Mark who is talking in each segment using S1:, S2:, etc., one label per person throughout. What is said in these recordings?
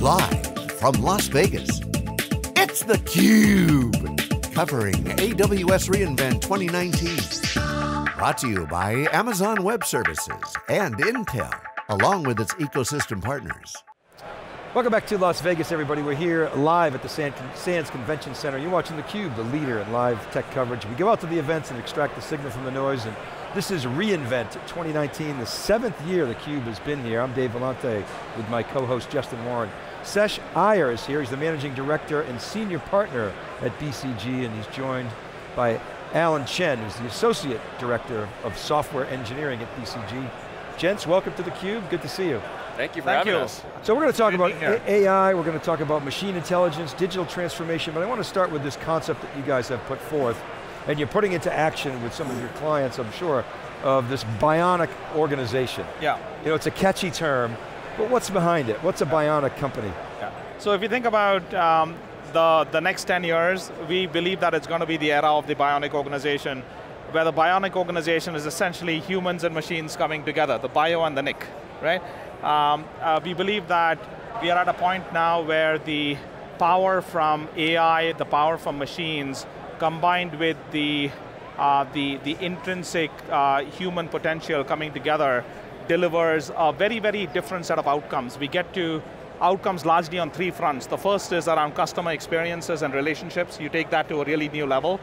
S1: Live from Las Vegas, it's theCUBE. Covering AWS reInvent 2019. Brought to you by Amazon Web Services and Intel, along with its ecosystem partners.
S2: Welcome back to Las Vegas, everybody. We're here live at the Sands Convention Center. You're watching theCUBE, the leader in live tech coverage. We go out to the events and extract the signal from the noise, and this is reInvent 2019, the seventh year theCUBE has been here. I'm Dave Vellante with my co-host Justin Warren. Sesh Iyer is here, he's the Managing Director and Senior Partner at BCG, and he's joined by Allen Chen, who's the Associate Director of Software Engineering at BCG. Gents, welcome to theCUBE, good to see you.
S3: Thank you for
S2: Thank
S3: having
S2: you.
S3: us.
S2: So we're going to talk about AI, we're going to talk about machine intelligence, digital transformation, but I want to start with this concept that you guys have put forth, and you're putting into action with some of your clients, I'm sure, of this bionic organization.
S4: Yeah.
S2: You know, it's a catchy term, but what's behind it? What's a bionic company?
S4: Yeah. So if you think about um, the, the next 10 years, we believe that it's going to be the era of the bionic organization, where the bionic organization is essentially humans and machines coming together, the bio and the nick, right? Um, uh, we believe that we are at a point now where the power from AI, the power from machines, combined with the, uh, the, the intrinsic uh, human potential coming together delivers a very, very different set of outcomes. We get to outcomes largely on three fronts. The first is around customer experiences and relationships. You take that to a really new level.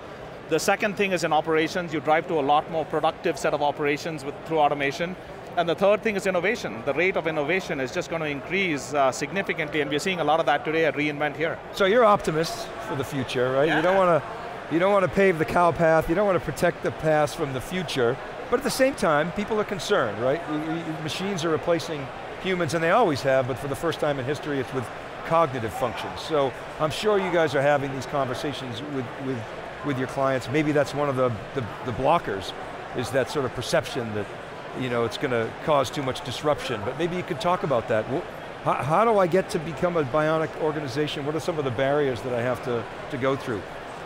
S4: The second thing is in operations. You drive to a lot more productive set of operations with, through automation. And the third thing is innovation. The rate of innovation is just going to increase uh, significantly, and we're seeing a lot of that today at reInvent here.
S2: So you're optimists for the future, right?
S4: Yeah.
S2: You don't want to you don't want to pave the cow path, you don't want to protect the past from the future, but at the same time, people are concerned, right? Machines are replacing humans, and they always have, but for the first time in history, it's with cognitive functions. So I'm sure you guys are having these conversations with, with, with your clients. Maybe that's one of the, the, the blockers, is that sort of perception that you know, it's going to cause too much disruption, but maybe you could talk about that. How, how do I get to become a bionic organization? What are some of the barriers that I have to, to go through?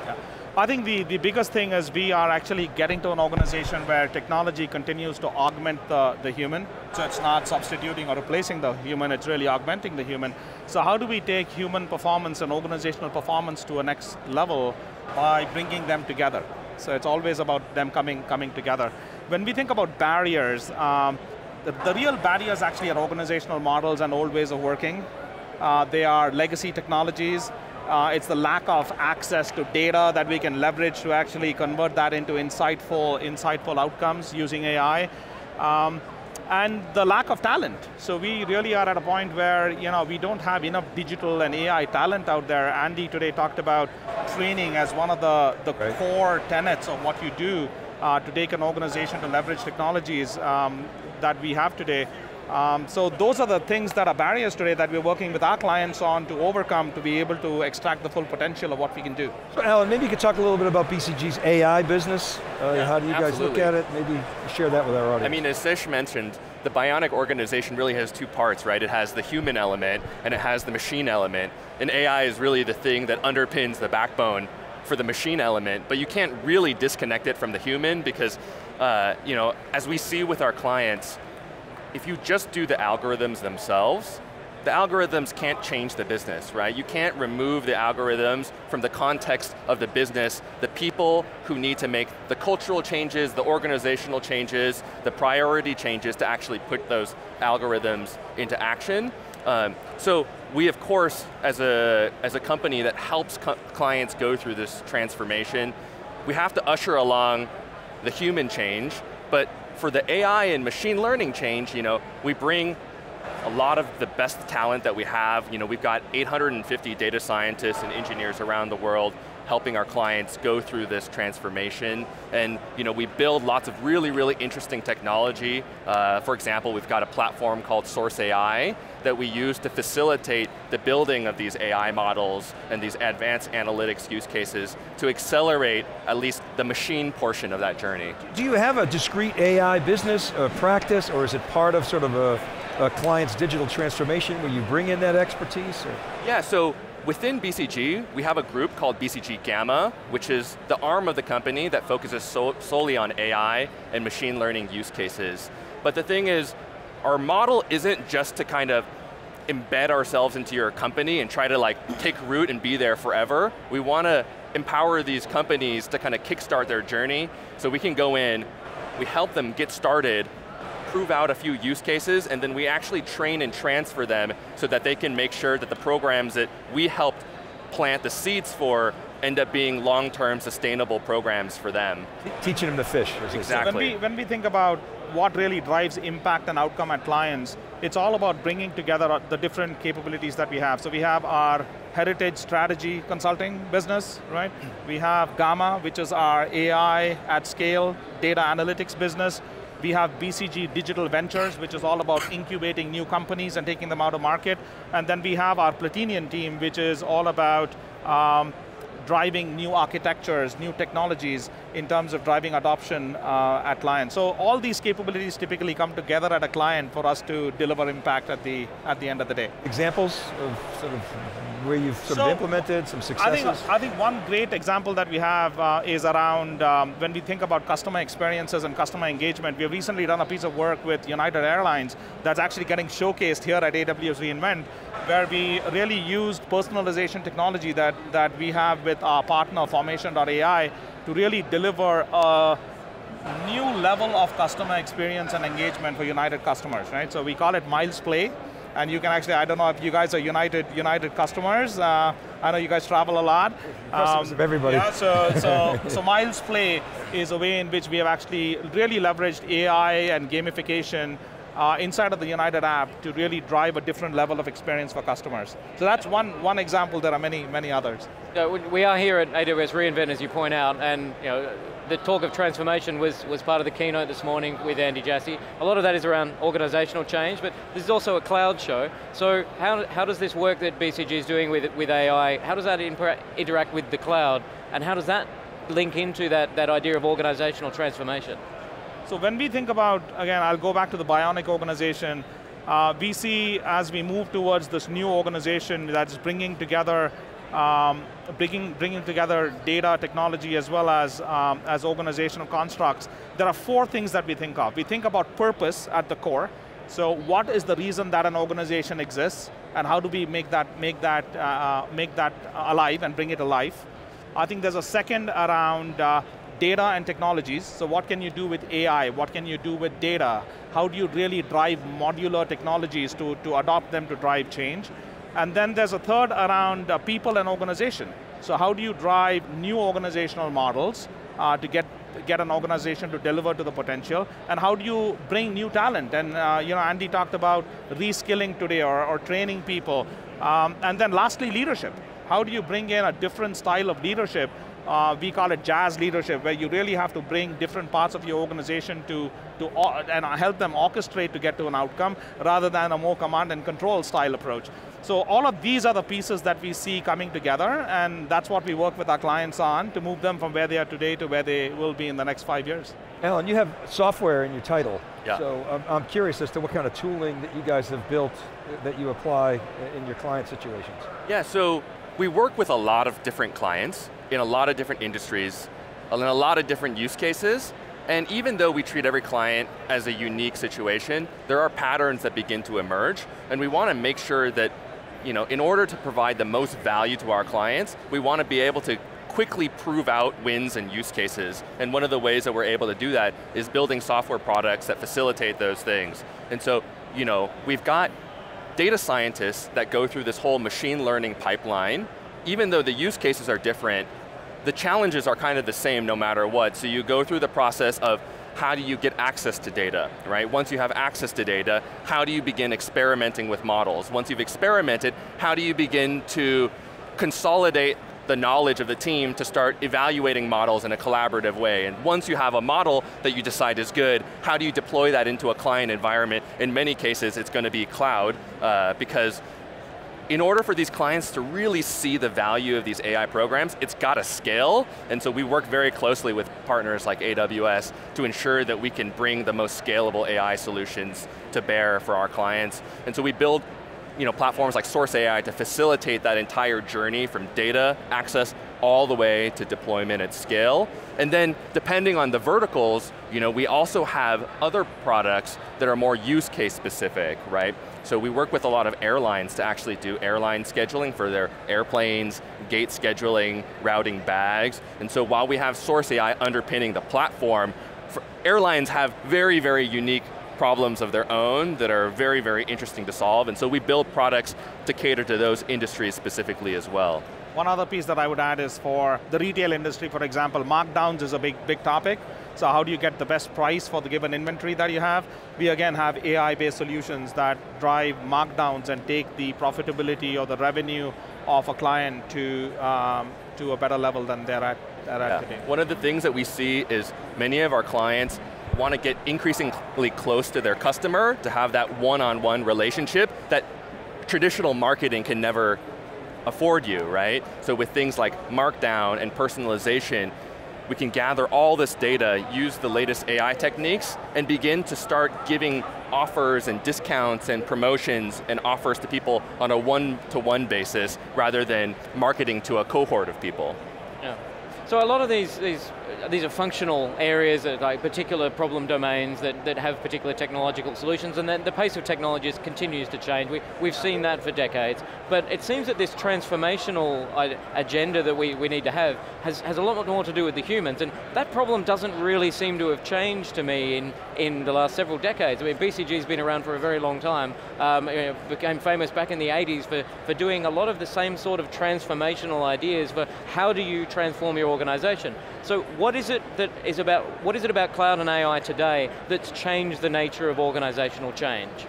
S4: Yeah. I think the, the biggest thing is we are actually getting to an organization where technology continues to augment the, the human. So it's not substituting or replacing the human, it's really augmenting the human. So how do we take human performance and organizational performance to a next level by bringing them together? So it's always about them coming, coming together. When we think about barriers, um, the, the, real barriers actually are organizational models and old ways of working. Uh, they are legacy technologies. Uh, it's the lack of access to data that we can leverage to actually convert that into insightful, insightful outcomes using AI. Um, and the lack of talent. So we really are at a point where you know, we don't have enough digital and AI talent out there. Andy today talked about training as one of the, the right. core tenets of what you do uh, to take an organization to leverage technologies um, that we have today. Um, so those are the things that are barriers today that we're working with our clients on to overcome to be able to extract the full potential of what we can do.
S2: So Allen, maybe you could talk a little bit about BCG's AI business. Uh,
S3: yeah,
S2: how do you guys look at it? Maybe share that with our audience.
S3: I mean, as Sesh mentioned, the bionic organization really has two parts, right? It has the human element and it has the machine element. And AI is really the thing that underpins the backbone for the machine element, but you can't really disconnect it from the human because, uh, you know, as we see with our clients, if you just do the algorithms themselves, the algorithms can't change the business, right? You can't remove the algorithms from the context of the business, the people who need to make the cultural changes, the organizational changes, the priority changes to actually put those algorithms into action. Um, so we, of course, as a, as a company that helps clients go through this transformation, we have to usher along the human change, but for the AI and machine learning change, you know, we bring a lot of the best talent that we have. You know, we've got 850 data scientists and engineers around the world helping our clients go through this transformation. And you know, we build lots of really, really interesting technology. Uh, for example, we've got a platform called Source AI that we use to facilitate the building of these AI models and these advanced analytics use cases to accelerate at least the machine portion of that journey.
S2: Do you have a discrete AI business or practice, or is it part of sort of a, a client's digital transformation where you bring in that expertise? Or?
S3: Yeah, so Within BCG, we have a group called BCG Gamma, which is the arm of the company that focuses so solely on AI and machine learning use cases. But the thing is, our model isn't just to kind of embed ourselves into your company and try to like take root and be there forever. We want to empower these companies to kind of kickstart their journey so we can go in, we help them get started, prove out a few use cases, and then we actually train and transfer them so that they can make sure that the programs that we helped plant the seeds for end up being long-term sustainable programs for them.
S2: Teaching them to fish.
S3: Exactly.
S4: when, we, when we think about what really drives impact and outcome at clients, it's all about bringing together the different capabilities that we have. So we have our heritage strategy consulting business, right? We have Gamma, which is our AI at scale data analytics business. We have BCG Digital Ventures, which is all about incubating new companies and taking them out of market. And then we have our Platinion team, which is all about um, driving new architectures, new technologies in terms of driving adoption uh, at clients. So all these capabilities typically come together at a client for us to deliver impact at the, at the end of the day.
S2: Examples of sort of where you've sort so of implemented some successes?
S4: I think, I think one great example that we have uh, is around um, when we think about customer experiences and customer engagement. We have recently done a piece of work with United Airlines that's actually getting showcased here at AWS reInvent, where we really used personalization technology that, that we have with our partner Formation.ai to really deliver a new level of customer experience and engagement for United customers, right? So we call it Miles Play, and you can actually, I don't know if you guys are United United customers. Uh, I know you guys travel a lot.
S2: Customers um, of everybody.
S4: Yeah, so, so, so Miles Play is a way in which we have actually really leveraged AI and gamification uh, inside of the United app to really drive a different level of experience for customers. So that's one, one example, there are many, many others.
S5: we are here at AWS reInvent, as you point out, and you know, the talk of transformation was, was part of the keynote this morning with Andy Jassy. A lot of that is around organizational change, but this is also a cloud show. So how, how does this work that BCG is doing with, with AI, how does that interact with the cloud, and how does that link into that, that idea of organizational transformation?
S4: So when we think about, again, I'll go back to the Bionic organization, uh, we see as we move towards this new organization that's bringing together um, bringing, bringing together data, technology, as well as, um, as organizational constructs, there are four things that we think of. We think about purpose at the core. So what is the reason that an organization exists, and how do we make that, make that, uh, uh make that alive and bring it alive? I think there's a second around uh, data and technologies. So what can you do with AI? What can you do with data? How do you really drive modular technologies to, to adopt them to drive change? And then there's a third around uh, people and organization. So how do you drive new organizational models uh, to get get an organization to deliver to the potential, and how do you bring new talent? And uh, you know, Andy talked about reskilling today or, or training people. Um, and then lastly, leadership. How do you bring in a different style of leadership uh, we call it jazz leadership, where you really have to bring different parts of your organization to, to uh, and help them orchestrate to get to an outcome, rather than a more command and control style approach. So all of these are the pieces that we see coming together, and that's what we work with our clients on to move them from where they are today to where they will be in the next five years.
S2: Allen, you have software in your title.
S3: Yeah.
S2: So I'm, I'm curious as to what kind of tooling that you guys have built uh, that you apply uh, in your client situations.
S3: Yeah, so we work with a lot of different clients in a lot of different industries, in a lot of different use cases, and even though we treat every client as a unique situation, there are patterns that begin to emerge, and we want to make sure that, you know, in order to provide the most value to our clients, we want to be able to quickly prove out wins and use cases. And one of the ways that we're able to do that is building software products that facilitate those things. And so, you know, we've got data scientists that go through this whole machine learning pipeline, even though the use cases are different, the challenges are kind of the same no matter what. So you go through the process of how do you get access to data, right? Once you have access to data, how do you begin experimenting with models? Once you've experimented, how do you begin to consolidate the knowledge of the team to start evaluating models in a collaborative way. And once you have a model that you decide is good, how do you deploy that into a client environment? In many cases, it's going to be cloud, uh, because in order for these clients to really see the value of these AI programs, it's got to scale, and so we work very closely with partners like AWS to ensure that we can bring the most scalable AI solutions to bear for our clients. And so we build you know, platforms like Source AI to facilitate that entire journey from data access all the way to deployment at scale. And then depending on the verticals, you know, we also have other products that are more use case specific, right? So we work with a lot of airlines to actually do airline scheduling for their airplanes, gate scheduling, routing bags. And so while we have Source AI underpinning the platform, airlines have very, very unique problems of their own that are very, very interesting to solve, and so we build products to cater to those industries specifically as well.
S4: One other piece that I would add is for the retail industry, for example, markdowns is a big, big topic. So how do you get the best price for the given inventory that you have? We again have AI-based solutions that drive markdowns and take the profitability or the revenue of a client to, um, to a better level than they're at, they're yeah. at today.
S3: One of the things that we see is many of our clients want to get increasingly close to their customer to have that one-on-one -on -one relationship that traditional marketing can never afford you, right? So with things like markdown and personalization, we can gather all this data, use the latest AI techniques, and begin to start giving offers and discounts and promotions and offers to people on a one-to-one -one basis rather than marketing to a cohort of people.
S5: Yeah. So a lot of these, these these are functional areas, that like particular problem domains that, that have particular technological solutions, and then the pace of technology continues to change. We, we've seen that for decades, but it seems that this transformational uh, agenda that we, we need to have has, has a lot more to do with the humans, and that problem doesn't really seem to have changed to me in, in the last several decades. I mean, BCG's been around for a very long time, um, you know, became famous back in the 80s for, for doing a lot of the same sort of transformational ideas for how do you transform your organization. So what is it that is about, what is it about cloud and AI today that's changed the nature of organizational change?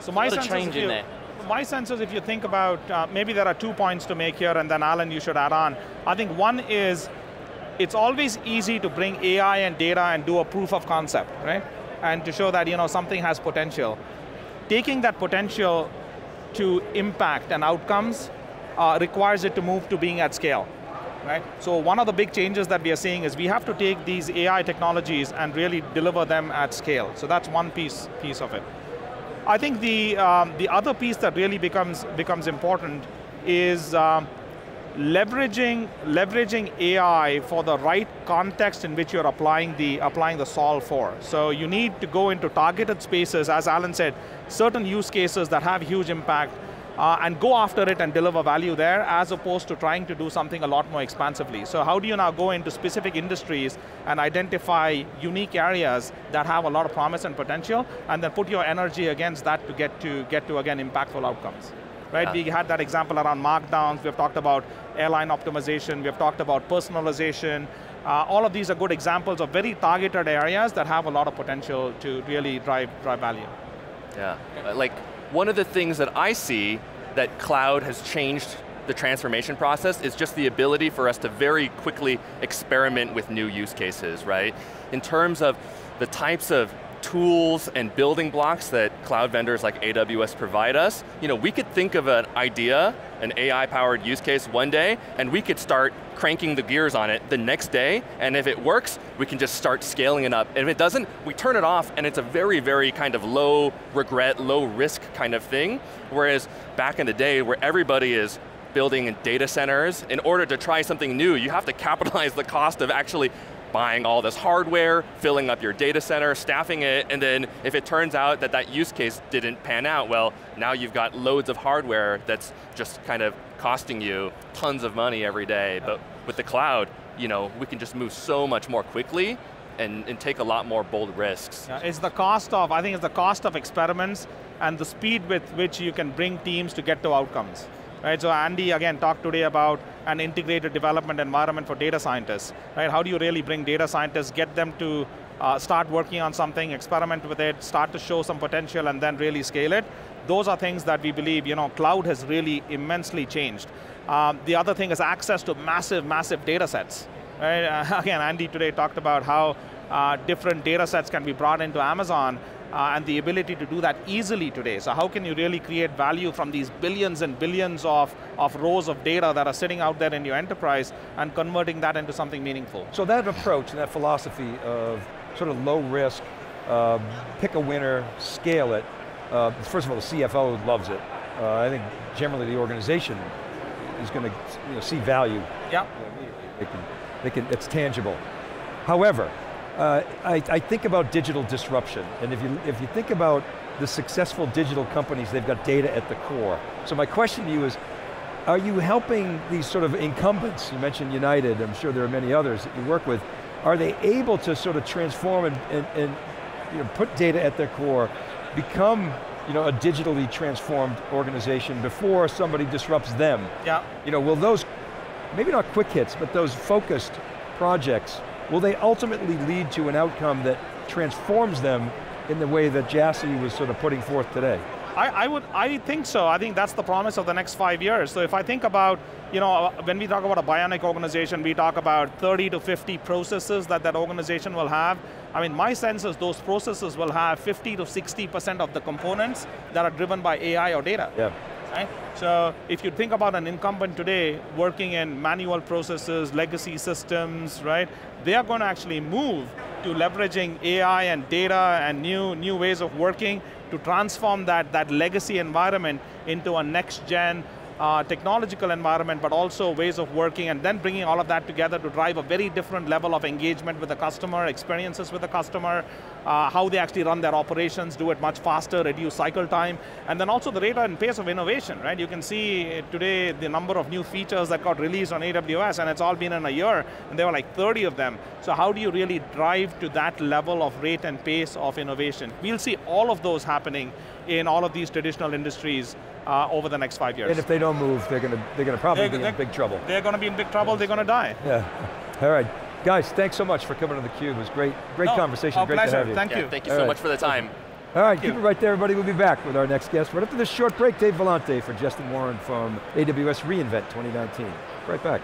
S4: So my sense change in there. My sense is if you think about, uh, maybe there are two points to make here and then Allen you should add on. I think one is, it's always easy to bring AI and data and do a proof of concept, right? And to show that you know something has potential. Taking that potential to impact and outcomes uh, requires it to move to being at scale right? So one of the big changes that we are seeing is we have to take these AI technologies and really deliver them at scale. So that's one piece, piece of it. I think the, um, the other piece that really becomes, becomes important is um, leveraging, leveraging AI for the right context in which you're applying the, applying the solve for. So you need to go into targeted spaces, as Allen said, certain use cases that have huge impact, uh, and go after it and deliver value there as opposed to trying to do something a lot more expansively. So how do you now go into specific industries and identify unique areas that have a lot of promise and potential and then put your energy against that to get to, get to again, impactful outcomes. Right, yeah. we had that example around markdowns, we've talked about airline optimization, we've talked about personalization, uh, all of these are good examples of very targeted areas that have a lot of potential to really drive, drive value.
S3: Yeah, like one of the things that I see that cloud has changed the transformation process is just the ability for us to very quickly experiment with new use cases, right? In terms of the types of tools and building blocks that cloud vendors like AWS provide us, you know, we could think of an idea, an AI-powered use case one day, and we could start cranking the gears on it the next day, and if it works, we can just start scaling it up. And if it doesn't, we turn it off, and it's a very, very kind of low regret, low risk kind of thing, whereas back in the day where everybody is building data centers, in order to try something new, you have to capitalize the cost of actually buying all this hardware, filling up your data center, staffing it, and then if it turns out that that use case didn't pan out, well, now you've got loads of hardware that's just kind of costing you tons of money every day. But with the cloud, you know, we can just move so much more quickly and, and take a lot more bold risks.
S4: Yeah, it's the cost of, I think it's the cost of experiments and the speed with which you can bring teams to get to outcomes. Right, so Andy again talked today about an integrated development environment for data scientists. Right, how do you really bring data scientists, get them to uh, start working on something, experiment with it, start to show some potential and then really scale it? Those are things that we believe, you know, cloud has really immensely changed. Um, the other thing is access to massive, massive data sets. Right? Uh, again, Andy today talked about how uh, different data sets can be brought into Amazon uh, and the ability to do that easily today. So how can you really create value from these billions and billions of, of rows of data that are sitting out there in your enterprise and converting that into something meaningful?
S2: So that approach and that philosophy of sort of low risk, uh, pick a winner, scale it, uh, first of all, the CFO loves it. uh, I think generally the organization is going to you know, see value.
S4: Yeah.
S2: They can, they can, it's tangible. However, uh, I, I think about digital disruption, and if you, if you think about the successful digital companies, they've got data at the core. So my question to you is, are you helping these sort of incumbents, you mentioned United, I'm sure there are many others that you work with, are they able to sort of transform and, and, and you know, put data at their core, become you know, a digitally transformed organization before somebody disrupts them?
S4: Yeah.
S2: You know, will those, maybe not quick hits, but those focused projects, will they ultimately lead to an outcome that transforms them in the way that Jassy was sort of putting forth today?
S4: I, I, would, I think so. I think that's the promise of the next five years. So if I think about, you know, uh, when we talk about a bionic organization, we talk about 30 to 50 processes that that organization will have. I mean, my sense is those processes will have 50 to 60% of the components that are driven by AI or data.
S2: Yeah.
S4: Right? So if you think about an incumbent today working in manual processes, legacy systems, right? They are going to actually move to leveraging AI and data and new, new ways of working to transform that, that legacy environment into a next gen uh, technological environment, but also ways of working, and then bringing all of that together to drive a very different level of engagement with the customer, experiences with the customer, uh, how they actually run their operations, do it much faster, reduce cycle time, and then also the rate and pace of innovation, right? You can see today the number of new features that got released on AWS, and it's all been in a year, and there were like 30 of them. So how do you really drive to that level of rate and pace of innovation? We'll see all of those happening in all of these traditional industries uh, over the next five years.
S2: And if they don't move, they're going to they're going to probably
S4: they're,
S2: be in big trouble.
S4: They're going to be in big trouble. They're going to die.
S2: Yeah. All right, guys. Thanks so much for coming to the Cube. It was great, great
S4: no,
S2: conversation. Great
S4: pleasure.
S2: to have you.
S4: Thank
S3: yeah,
S4: you.
S3: Thank you
S2: All
S3: so
S2: right.
S3: much for the time.
S2: All right, keep it right there, everybody. We'll be back with our next guest right after this short break. Dave Vellante for Justin Warren from AWS reInvent 2019. Right back.